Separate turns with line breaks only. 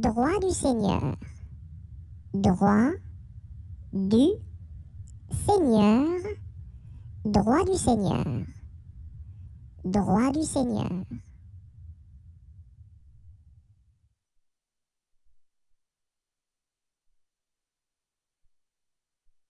droit du Seigneur, droit du Seigneur, droit du Seigneur, droit du Seigneur.